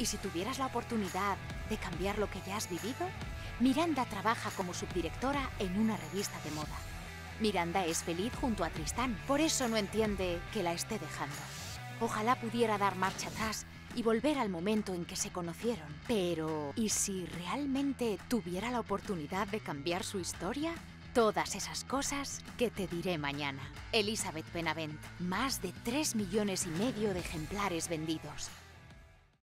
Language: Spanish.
¿Y si tuvieras la oportunidad de cambiar lo que ya has vivido? Miranda trabaja como subdirectora en una revista de moda. Miranda es feliz junto a Tristán, por eso no entiende que la esté dejando. Ojalá pudiera dar marcha atrás y volver al momento en que se conocieron. Pero, ¿y si realmente tuviera la oportunidad de cambiar su historia? Todas esas cosas que te diré mañana. Elizabeth Benavent, más de 3 millones y medio de ejemplares vendidos.